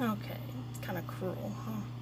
Okay, it's kind of cruel, huh?